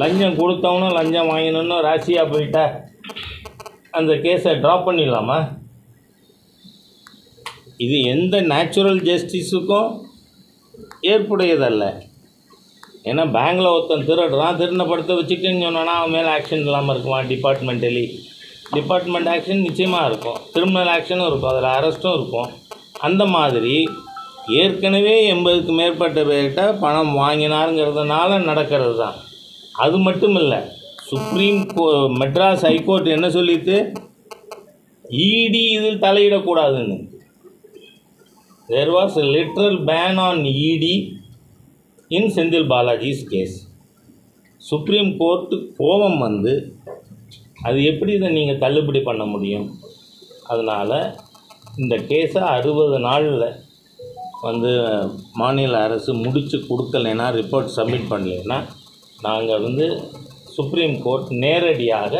லஞ்சம் கொடுத்தவனும் லஞ்சம் வாங்கினோன்னு ராசியாக போயிட்டா. அந்த கேஸை ட்ராப் பண்ணிடலாமா? இது எந்த நேச்சுரல் ஜஸ்டிஸுக்கும் ஏற்புடையதல்ல. ஏன்னா பேங்கில் ஒருத்தன் திருடுறான் திருடின படத்தை வச்சுட்டுன்னு சொன்னான்னா அவன் மேலே ஆக்ஷன் இல்லாமல் இருக்குமா டிபார்ட்மெண்டலி டிபார்ட்மெண்ட் ஆக்ஷன் நிச்சயமாக இருக்கும். கிரிமினல் ஆக்ஷனும் இருக்கும். அதில் அரெஸ்ட்டும் இருக்கும். அந்த மாதிரி ஏற்கனவே எண்பதுக்கு மேற்பட்ட பேர்கிட்ட பணம் வாங்கினாருங்கிறதுனால நடக்கிறது தான் அது மட்டும் இல்லை சுப்ரீம் கோ மெட்ராஸ் ஹைகோர்ட் என்ன சொல்லிட்டு? இடி இதில் தலையிடக்கூடாதுன்னு. There was a ban on ED in Senthil Balaji's case Supreme Court கோபம் வந்து அது எப்படி இதை நீங்கள் தள்ளுபடி பண்ண முடியும்? அதனால் இந்த கேஸை அறுபது நாளில் வந்து மாநில அரசு முடித்து கொடுக்கலைன்னா ரிப்போர்ட் சப்மிட் பண்ணலைன்னா நாங்கள் வந்து சுப்ரீம் கோர்ட் நேரடியாக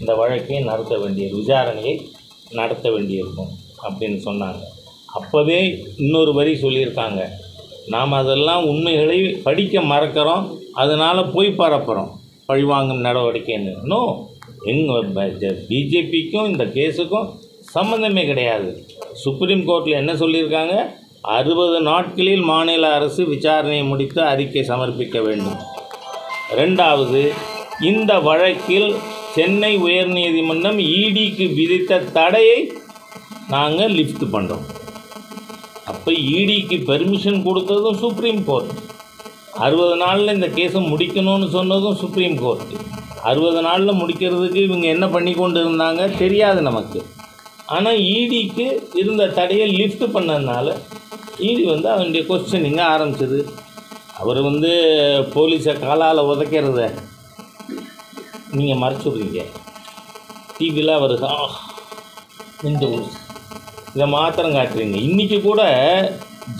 இந்த வழக்கை நடத்த வேண்டிய விசாரணையை நடத்த வேண்டியிருக்கும் அப்படின்னு சொன்னாங்க. அப்போவே இன்னொரு வரி சொல்லியிருக்காங்க. நாம் அதெல்லாம் உண்மைகளை படிக்க மறக்கிறோம். அதனால் போய் பரப்புகிறோம் பழிவாங்கும் நடவடிக்கைன்னு. நோ எங்கள் பிஜேபிக்கும் இந்த கேஸுக்கும் சம்மந்தமே கிடையாது. சுப்ரீம் கோர்ட்டில் என்ன சொல்லியிருக்காங்க? அறுபது நாட்களில் மாநில அரசு விசாரணையை முடித்து அறிக்கை சமர்ப்பிக்க வேண்டும். ரெண்டாவது இந்த வழக்கில் சென்னை உயர்நீதிமன்றம் இடிக்கு விதித்த தடையை நாங்கள் லிஃப்ட் பண்ணுறோம் அப்போ இடிக்கு பெர்மிஷன் கொடுத்ததும் சுப்ரீம் கோர்ட் அறுபது நாளில் இந்த கேஸை முடிக்கணும்னு சொன்னதும் சுப்ரீம் கோர்ட் அறுபது நாளில் முடிக்கிறதுக்கு இவங்க என்ன பண்ணி கொண்டு இருந்தாங்க தெரியாது நமக்கு. ஆனால் இடிக்கு இருந்த தடையை லிஃப்ட் பண்ணதுனால இடி வந்து அவனுடைய கொஸ்டினிங்க ஆரம்பிச்சது. அவர் வந்து போலீஸை காலால் உதைக்கிறத நீங்கள் மறைச்சுடுறீங்க. டிவியில் அவர் ஆ இதை மாத்திரம் காட்டுறீங்க. இன்றைக்கி கூட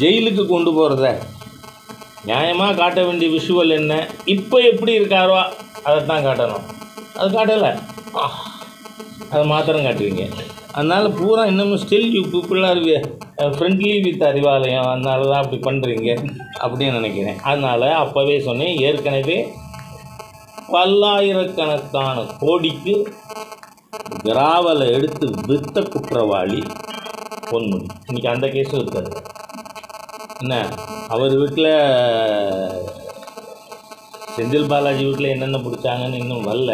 ஜெயிலுக்கு கொண்டு போகிறத நியாயமாக காட்ட வேண்டிய விஷுவல் என்ன? இப்போ எப்படி இருக்காரோ அதை தான் காட்டணும். அது காட்டலை. அதை மாத்திரம் காட்டுவீங்க அதனால் பூரா இன்னமும் still you people are friendly with Arivalayam. அதனால தான் அப்படி பண்ணுறீங்க அப்படின்னு நினைக்கிறேன். அதனால் அப்போவே சொன்னேன் ஏற்கனவே பல்லாயிரக்கணக்கான கோடிக்கு கிராவலை எடுத்து வித்த குற்றவாளி பொன்முடி. இன்றைக்கி அந்த கேஸும் இருக்காது. என்ன? அவர் வீட்டில் செந்தில் பாலாஜி வீட்டில் என்னென்ன பிடிச்சாங்கன்னு இன்னும் வரல.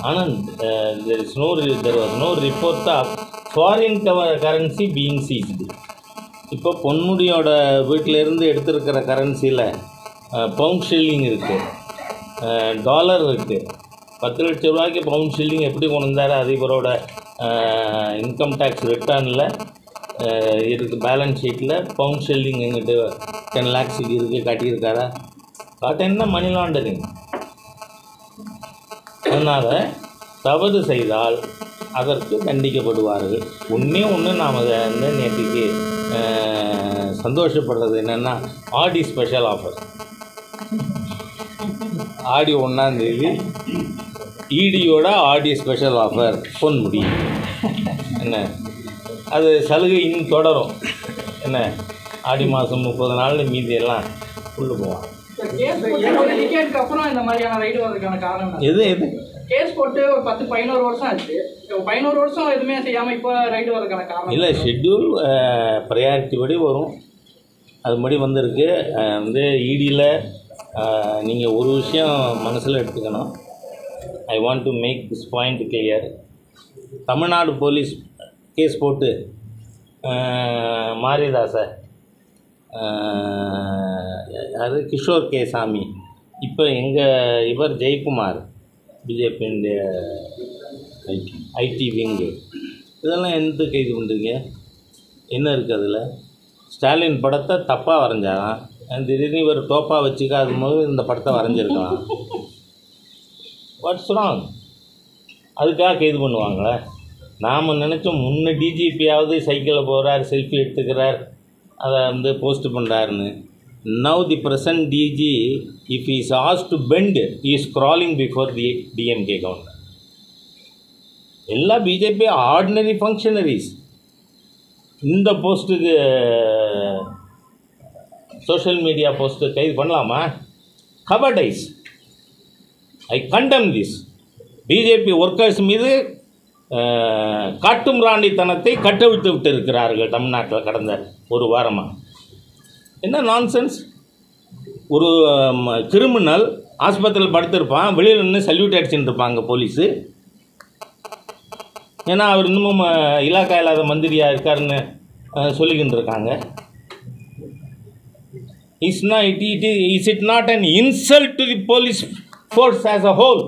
ஆனால் there is no there was no report of foreign cover currency being seized இப்போ பொன்முடியோட வீட்டிலேருந்து எடுத்திருக்கிற கரன்சியில் பவுண்ட் ஷில்லிங் இருக்குது டாலர் இருக்குது பத்து லட்ச ரூபாய்க்கு பவுண்ட் ஷில்லிங் எப்படி கொண்டு வந்தார் அதிபரோட இன்கம் டேக்ஸ் ரிட்டர்னில் இருக்குது பேலன்ஸ் ஷீட்டில் பவுண்ட் ஷில்லிங் எங்கிட்ட டென் லேக்ஸுக்கு இருக்குது காட்டியிருக்காரா? காட்டேன்னா மணி லாண்டரிங் அதனால் தவறு செய்தால் அதற்கு தண்டிக்கப்படுவார்கள். ஒன்றே ஒன்று நாம் அதை வந்து நேற்றுக்கு சந்தோஷப்படுறது என்னென்னா ஆடி ஸ்பெஷல் ஆஃபர் ஆடி ஒன்றாந்தேதி இடியோட ஆடி ஸ்பெஷல் ஆஃபர் பொன்முடி என்ன? அது சலுகை இன்னும் தொடரும். என்ன? ஆடி மாதம் முப்பது நாள் மீதி எல்லாம் உள்ளே போவான்? எது எது? கேஸ் போட்டு ஒரு பத்து பதினோரு வருஷம் ஆச்சு. பதினோரு வருஷம் எதுவுமே செய்யாம இப்போ ரைடு வர்றதுக்கான காரணம் இல்லை ஷெட்யூல் ப்ரையாரிட்டி படி வரும். அது படி வந்திருக்கு வந்து இடியில் நீங்கள் ஒரு விஷயம் மனசில் எடுத்துக்கணும். I want to make this point clear Tamil Nadu police case போட்டு மாரிதாசை யார் கிஷோர் கே சாமி. இப்போ எங்கள் இவர் ஜெயக்குமார் பிஜேபியினுடைய ஐடி விங்கு. இதெல்லாம் எந்த கைது பண்ணுறீங்க என்ன இருக்குது அதில்? ஸ்டாலின் படத்தை தப்பாக வரைஞ்சாராம். திடீர்னு இவர் டோப்பாக வச்சுக்காத போது இந்த படத்தை வரைஞ்சிருக்கலாம். வாட்ஸ் ராங் அதுக்காக கைது பண்ணுவாங்களே? நாம் நினச்சோம் முன்ன டிஜிபியாவது சைக்கிளில் போகிறார் செல்ஃபி எடுத்துக்கிறார் அதை வந்து போஸ்ட் பண்ணுறாருன்னு now the present DG if is as to bend is crawling before the DMK governor எல்லா பிஜேபி ஆர்டினரி ஃபங்க்ஷனரிஸ் இந்த போஸ்ட்டுக்கு சோஷியல் மீடியா போஸ்ட்டு கைது பண்ணலாமா? கபடைஸ் I condemn this BJP workers மீது அஹ், காட்டும் ராண்டித்தனத்தை கட்டவிழ்த்து விட்டு இருக்கிறார்கள் தமிழ்நாட்டில் கடந்த ஒரு வாரமாக. என்ன நான்சென்ஸ் ஒரு கிரிமினல் ஆஸ்பத்திரியில் படுத்திருப்பான் வெளியில் நின்று சல்யூட் அடிச்சுட்டு இருப்பாங்க போலீஸு ஏன்னா அவர் இன்னமும் இலாக்கா இல்லாத மந்திரியாக இருக்காருன்னு சொல்லிக்கிட்டு இருக்காங்க. Is not it it is it not an insult to the police force as a whole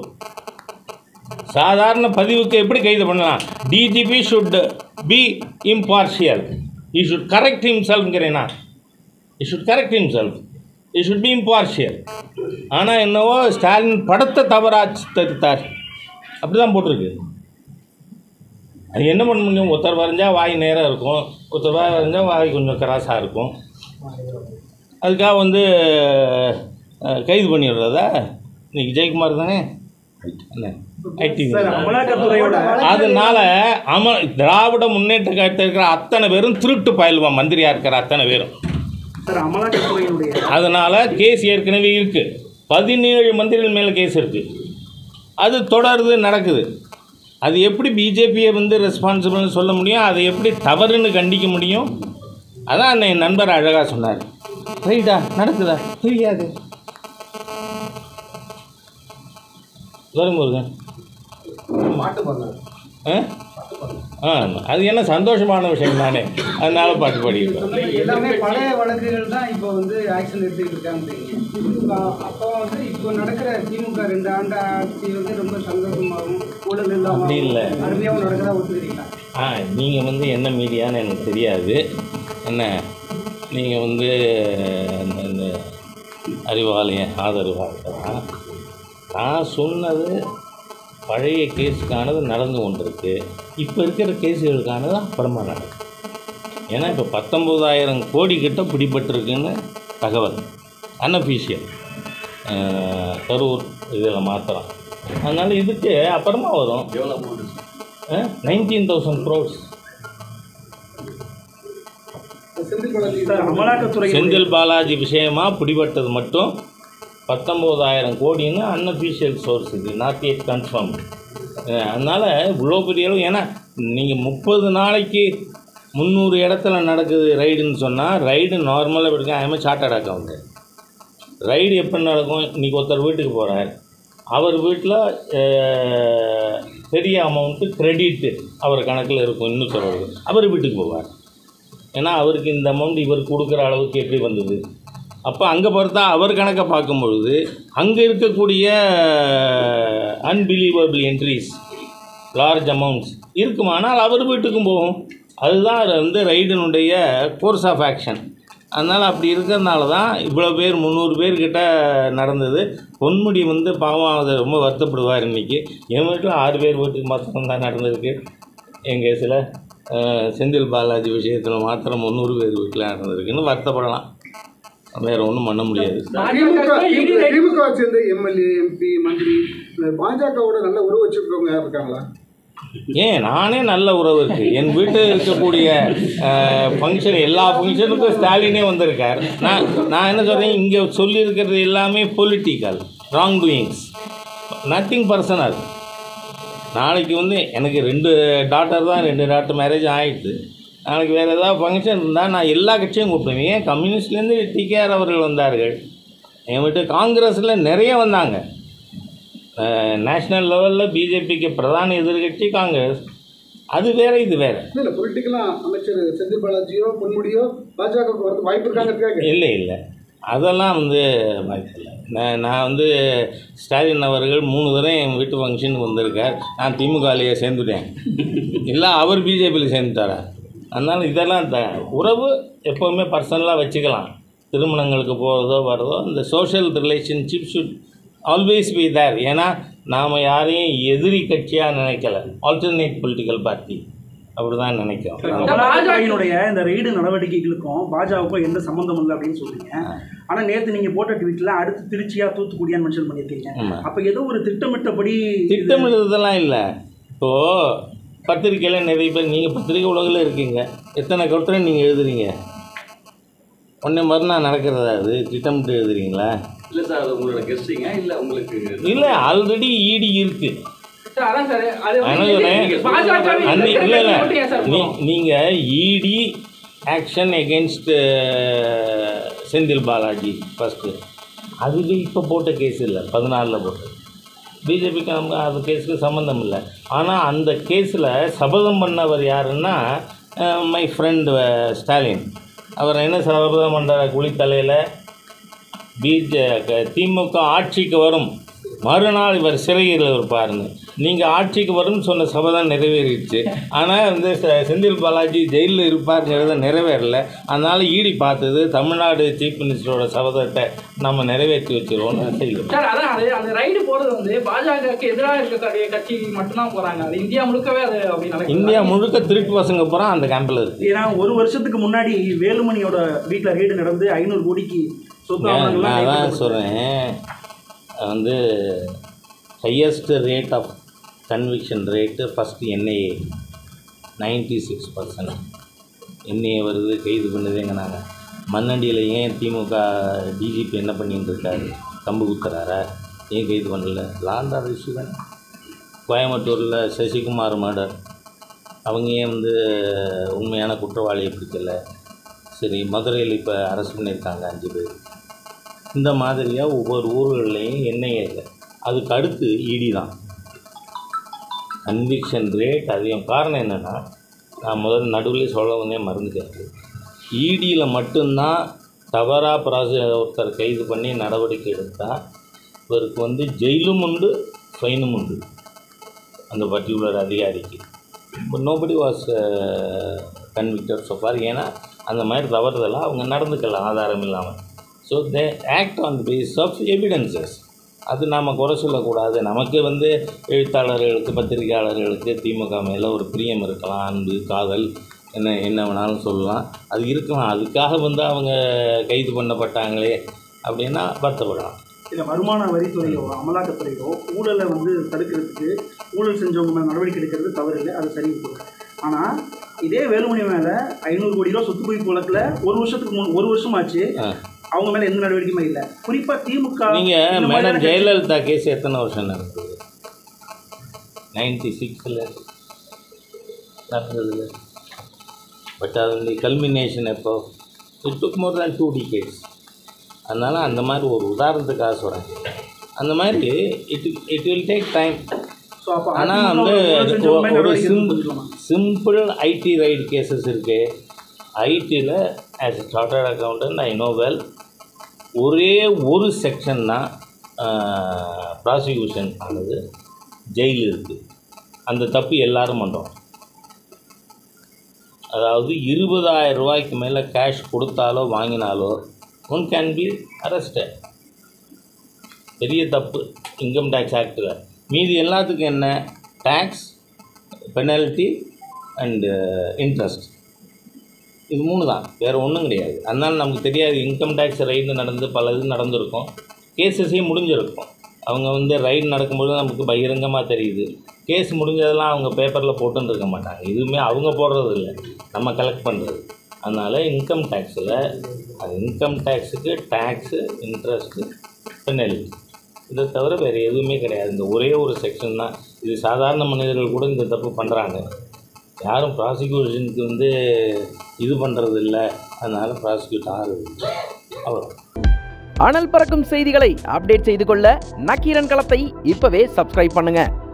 சாதாரண பதிவுக்கு எப்படி கைது பண்ணலாம்? DGP should be impartial he should correct ஹிம்செல்ஃப்ங்கிறேனா he should correct himself he should be impartial ஆனால் என்னவோ ஸ்டாலின் படத்தை தவறாச்சு தடுத்தார் அப்படி தான் போட்டிருக்கு. அது என்ன பண்ண முடியும்? ஒருத்தர் வரைஞ்சா வாய் நேராக இருக்கும். ஒருத்தர் வாய் வரைஞ்சா வாய் கொஞ்சம் கிராஸாக இருக்கும். அதுக்காக வந்து கைது பண்ணிடுறதா? இன்னைக்கு ஜெயக்குமார் தானே? அதனால அம திராவிட முன்னேற்ற கழகத்தில் இருக்கிற அத்தனை பேரும் திருட்டு பயில்வான் மந்திரியாக இருக்கிற அத்தனை பேரும். அதனால் கேஸ் ஏற்கனவே இருக்குது பதினேழு மந்திரிகள் மேலே கேஸ் இருக்குது அது தொடருது நடக்குது. அது எப்படி பிஜேபியை வந்து ரெஸ்பான்சிபிள்னு சொல்ல முடியும்? அதை எப்படி தவறுன்னு கண்டிக்க முடியும்? அதான் என் நண்பர் அழகாக சொன்னார். ரைட்டா? நடக்குதா? தெரியாது. வருமுருகன் மாட்டு பண்ணாரு ஆ? ஆ அது என்ன சந்தோஷமான விஷயம் தானே. அதனால பாட்டு பாடிக்கிறேன் எல்லாமே பழைய வழக்குகள் தான் இப்போ வந்து ஆக்ஷன் எடுத்துக்கிட்டு இருக்காங்க. அப்போ வந்து இப்போ நடக்கிற திமுக ரெண்டு ஆண்டு ஆட்சி வந்து ரொம்ப சந்தோஷமாகவும் ஊழல் இல்லாமல் இல்லை. அருமையாகவும் நடக்கிறதா ஒத்துக்கிறீங்களா? ஆ நீங்கள் வந்து என்ன மீடியான்னு எனக்கு தெரியாது. என்ன நீங்கள் வந்து இந்த- இந்த அறிவாலய ஆதரவாக நான் சொன்னது பழைய கேஸுக்கானது நடந்து கொண்டிருக்கு. இப்போ இருக்கிற கேஸுகளுக்கானது அப்புறமா நடக்கும் ஏன்னா இப்போ பத்தொம்போதாயிரம் கோடி கிட்ட பிடிபட்டிருக்குன்னு தகவல். அன்அஃபீஷியல். கரூர் இதில் மாத்திரம். அதனால் இதுக்கு அப்புறமா வரும். Nineteen thousand crores Senthil Balaji sir அமலாக்கத்துறை செந்தில் பாலாஜி விஷயமா பிடிபட்டது மட்டும் பத்தொம்போதாயிரம் கோடின்னு அன்அஃபிஷியல் சோர்ஸ் இது. நாட் எட் கன்ஃபார்ம் அதனால் இவ்வளோ பெரிய அளவு ஏன்னா நீங்கள் முப்பது நாளைக்கு முந்நூறு இடத்துல நடக்குது ரைடுன்னு சொன்னால் ரைடு நார்மலாக எப்படி இருக்கும் ஐஎம் சார்ட்டட் அக்கௌண்ட் ரைடு எப்போ நடக்கும்? இன்றைக்கி ஒருத்தர் வீட்டுக்கு போகிறார் அவர் வீட்டில் பெரிய அமௌண்ட்டு க்ரெடிட்டு அவர் கணக்கில் இருக்கும். இன்னும் சொல்கிறது அவர் வீட்டுக்கு போவார். ஏன்னா அவருக்கு இந்த அமௌண்ட் இவர் கொடுக்குற அளவுக்கு எப்படி வந்தது? அப்போ அங்கே பார்த்தா அவர் கணக்கை பார்க்கும்பொழுது அங்கே இருக்கக்கூடிய அன்பிலீவபிள் என்ட்ரிஸ் லார்ஜ் அமௌண்ட்ஸ் இருக்குமானால் அவர் வீட்டுக்கும் போகும். அதுதான் வந்து ரைடினுடைய கோர்ஸ் ஆஃப் ஆக்ஷன் அதனால் அப்படி இருக்கிறதுனால தான் இவ்வளோ பேர் முந்நூறு பேர்கிட்ட நடந்தது. பொன்முடி வந்து பாவம் அதை ரொம்ப வருத்தப்படுவார் இன்றைக்கி என் வீட்டில் ஆறு பேர் வீட்டுக்கு மாத்திரம் தான் நடந்திருக்கு. எங்கள் சில செந்தில் பாலாஜி விஷயத்தில் மாத்திரம் முந்நூறு பேர் வீட்டில் நடந்திருக்குன்னு வருத்தப்படலாம். வேறு ஒன்றும் பண்ண முடியாது. திமுக சேர்ந்த எம்எல்ஏ எம்பி மந்திரி பாஜகவோட நல்ல உறவு வச்சிருக்கவங்க யார் இருக்காங்களா? ஏன் நானே நல்ல உறவு இருக்குது என் வீட்டில் இருக்கக்கூடிய ஃபங்க்ஷன் எல்லா ஃபங்க்ஷனுக்கும் ஸ்டாலினே வந்திருக்கார். நான் நான் என்ன சொல்கிறேன் இங்கே சொல்லியிருக்கிறது எல்லாமே political wrong doings nothing personal நாளைக்கு வந்து எனக்கு ரெண்டு டாட்டர் தான் ரெண்டு டாட்டர் மேரேஜ் ஆகிடுது நாளைக்கு வேறு ஏதாவது ஃபங்க்ஷன் இருந்தால் நான் எல்லா கட்சியும் கூப்பிடுவேன். ஏன்? கம்யூனிஸ்ட்லேருந்து டிகேஆர் அவர்கள் வந்தார்கள். என் வீட்டு காங்கிரஸில் நிறைய வந்தாங்க. நேஷ்னல் லெவலில் பிஜேபிக்கு பிரதான எதிர்கட்சி காங்கிரஸ். அது வேற இது வேற. இல்ல இல்ல பொலிட்டிக்கலா அமைச்சர் செந்தில் பாலாஜியோ பொன்முடியோ வரது வாய்ப்பு இருக்காங்க இல்லை இல்லை. அதெல்லாம் வந்து வாய்ப்பில்லை நான் நான் வந்து ஸ்டாலின் அவர்கள் மூணு தடவை என் வீட்டு ஃபங்க்ஷனுக்கு வந்திருக்கார். நான் திமுகலையே சேர்ந்துட்டேன். இல்லை அவர் பிஜேபியில் சேர்ந்துட்டாரா? அதனால் இதெல்லாம் த உறவு எப்போவுமே பர்சனலாக வச்சுக்கலாம். திருமணங்களுக்கு போகிறதோ வர்றதோ இந்த social relationship should always be there ஏன்னா நாம் யாரையும் எதிரி கட்சியாக நினைக்கல. ஆல்டர்னேட் பொலிட்டிக்கல் பார்ட்டி அப்படி தான் நினைக்கிறோம் அமலாக்கத்துறையினுடைய இந்த ரெய்டு நடவடிக்கைகளுக்கும் பாஜகவுக்கும் எந்த சம்மந்தம் இல்லை அப்படின்னு சொல்றீங்க. ஆனா நேத்து நீங்க போட்ட ட்வீட்ல அடுத்து திருச்சியா தூத்துக்குடியான்னு மென்ஷன் பண்ணியிருக்கீங்க. அப்ப ஏதோ ஒரு திட்டமிட்டபடி திட்டமிடுறதெல்லாம் இல்லை. இப்போது பத்திரிக்கையில் நிறைய பேர் நீங்கள் பத்திரிக்கை உலகில் இருக்கீங்க. எத்தனை கட்டுரை நீங்கள் எழுதுறீங்க? உடனே மறுநாள் நடக்கிறதா அது? திட்டமிட்டு எழுதுறீங்களா? இல்லை சார் அது உங்களோட கெஸ்டிங்க இல்லை உங்களுக்கு இல்லை ஆல்ரெடி இடி இருக்கு. சார் அதான் சார் அது என்ன வந்து சொல்றேன்? பாஜகவின் அன்னி இந்த இல்லை இல்லை மட்டும் ஏன் சார் நீ போகணும்? நீங்கள் ED action against Senthil Balaji first அதுக்கு இப்போ போட்ட கேஸ் இல்லை பதினாலில் போட்டு பிஜேபிக்கு நமக்கு அந்த கேஸுக்கு சம்மந்தம் இல்லை. ஆனால் அந்த கேஸில் சபதம் பண்ணவர் யாருன்னா மை ஃப்ரெண்டு ஸ்டாலின் அவர் என்ன சபதம் பண்ணுறார் குளித்தலையில் பிஜே திமுக ஆட்சிக்கு வரும். மறுநாள் இவர் சிறையில் இருப்பாருன்னு. நீங்கள் ஆட்சிக்கு வரும்னு சொன்ன சபதம் நிறைவேறிடுச்சு. ஆனால் வந்து செ- செந்தில் பாலாஜி ஜெயிலில் இருப்பாருங்கிறத நிறைவேறல. அதனால் ஈடி பார்த்தது தமிழ்நாடு சீஃப் மினிஸ்டரோட சபதத்தை நம்ம நிறைவேற்றி வச்சிருவோம்னு செய்யலாம் சார் அதான் அது அந்த ரைடு போறது வந்து பாஜகவுக்கு எதிராக இருக்கக்கூடிய கட்சி மட்டும்தான் போறாங்க. அது இந்தியா முழுக்கவே அது அப்படி இந்தியா முழுக்க திருட்டு பசங்க பூரா அந்த கேம்பில் இருக்குது ஏன்னா ஒரு வருஷத்துக்கு முன்னாடி வேலுமணியோட வீட்டில் ரெய்டு நடந்து ஐநூறு கோடிக்கு சொத்து நான் தான். சொல்கிறேன் வந்து highest rate of conviction rate first NIA ninety six percent NIA வருது கைது பண்ணுதுங்க மண்ணண்டியில் ஏன் திமுக டிஜிபி என்ன பண்ணிட்டு இருக்காரு? கம்பு குத்துறாரா? ஏன் கைது பண்ணல? லாண்டார் இஷ்யூ தானே கோயம்புத்தூரில் சசிகுமார் மர்டர் அவங்க ஏன் வந்து உண்மையான குற்றவாளியை பிடிக்கல சரி மதுரையில் இப்போ அரெஸ்ட் பண்ணியிருக்காங்க அஞ்சு பேர். இந்த மாதிரியாக ஒவ்வொரு ஊர்கள்லேயும் எண்ணெய் இல்லை. அதுக்கு அடுத்து இடி தான். கன்விக்ஷன் ரேட் அதிகம். காரணம் என்னென்னா நான் முதல்ல நடுவில் சொல்லவுனே மறந்துட்டேன். இடியில் மட்டும்தான் தவறாக ப்ராச ஒருத்தர் கைது பண்ணி நடவடிக்கை எடுத்தால் இவருக்கு வந்து ஜெயிலும் உண்டு ஃபைனும் உண்டு. அந்த பர்டிகுலர் அதிகாரிக்கு. இப்போ நோபடி வாஸ் கன்விக்டர் சொப்பார் ஏன்னா அந்த மாதிரி தவறுதெல்லாம் அவங்க நடந்துக்கலாம் ஆதாரம் இல்லாமல் so they act on base of evidences அது நாம் குறை சொல்லக்கூடாது. நமக்கு வந்து எழுத்தாளர்களுக்கு பத்திரிகையாளர்களுக்கு திமுக மேலே ஒரு பிரியம் இருக்கலாம். அன்பு காதல் என்ன என்ன வேணாலும் சொல்லலாம். அது இருக்கலாம். அதுக்காக வந்து அவங்க கைது பண்ணப்பட்டாங்களே அப்படின்னா வருத்தப்படலாம். இல்லை வருமான வரித்துறையோ அமலாக்கத்துறையோ ஊழலை வந்து தடுக்கிறதுக்கு ஊழல் செஞ்சவங்க மேலே நடவடிக்கை எடுக்கிறது தவறு இல்லை. அது சரி ஆனால் இதே வேலுமணி மேலே ஐநூறு கோடி ரூபா சொத்து குவிப்பு வழக்கில் ஒரு வருஷத்துக்கு முன் ஒரு வருஷம் ஆச்சு. அவங்க மேலே எந்த நடவடிக்கையுமே இல்லை. குறிப்பாக திமுக நீங்கள் மேடம் ஜெயலலிதா கேஸ் எத்தனை வருஷம் நடந்தது நைன்டி சிக்ஸில் நடந்தது பட் அது கல்மினேஷன் எப்போ? It took more than two decades அதனால் அந்த மாதிரி ஒரு உதாரணத்துக்காக சொல்கிறேன் அந்த மாதிரி it it will take time ஆனால் வந்து ஒரு sim simple IT raid cases இருக்குது ஐடியில் as a chartered accountant I know well ஒரே ஒரு செக்ஷன் தான் ப்ராசிக்யூஷன் ஆனது ஜெயில் இருக்குது அந்த தப்பு எல்லாரும் பண்ணுறோம் அதாவது இருபதாயிரம் ரூபாய்க்கு மேலே கேஷ் கொடுத்தாலோ வாங்கினாலோ ஒன் கேன் பி arrested. பெரிய தப்பு இன்கம் டேக்ஸ் ஆக்டில் மீதி எல்லாத்துக்கும் என்ன? டேக்ஸ் பெனால்ட்டி அண்டு இன்ட்ரெஸ்ட் இது மூணு தான் வேறு ஒன்றும் கிடையாது. அதனால் நமக்கு தெரியாது இன்கம் டேக்ஸ் ரைடு நடந்து பல இது நடந்திருக்கும். கேசஸையும் முடிஞ்சிருக்கும். அவங்க வந்து ரைடு நடக்கும்போது நமக்கு பகிரங்கமாக தெரியுது. கேஸ் முடிஞ்சதெல்லாம் அவங்க பேப்பரில் போட்டுன்னு இருக்க மாட்டாங்க. இதுவுமே அவங்க போடுறது இல்லை. நம்ம கலெக்ட் பண்ணுறது அதனால் இன்கம் டேக்ஸில் அது இன்கம் டேக்ஸுக்கு டேக்ஸு இன்ட்ரெஸ்ட்டு பெனல்டி இதை தவிர வேறு எதுவுமே கிடையாது. இந்த ஒரே ஒரு செக்ஷன் தான். இது சாதாரண மனிதர்கள் கூட இந்த தப்பு பண்ணுறாங்க யாரும் ப்ராசிக்யூஷனுக்கு வந்து இது பண்ணுறது இல்லை அதனால் ப்ராசிக்யூட் ஆகுது அவ்வளோ அனல் பறக்கும் செய்திகளை அப்டேட் செய்து கொள்ள நக்கீரன் களத்தை இப்போவே சப்ஸ்கிரைப் பண்ணுங்கள்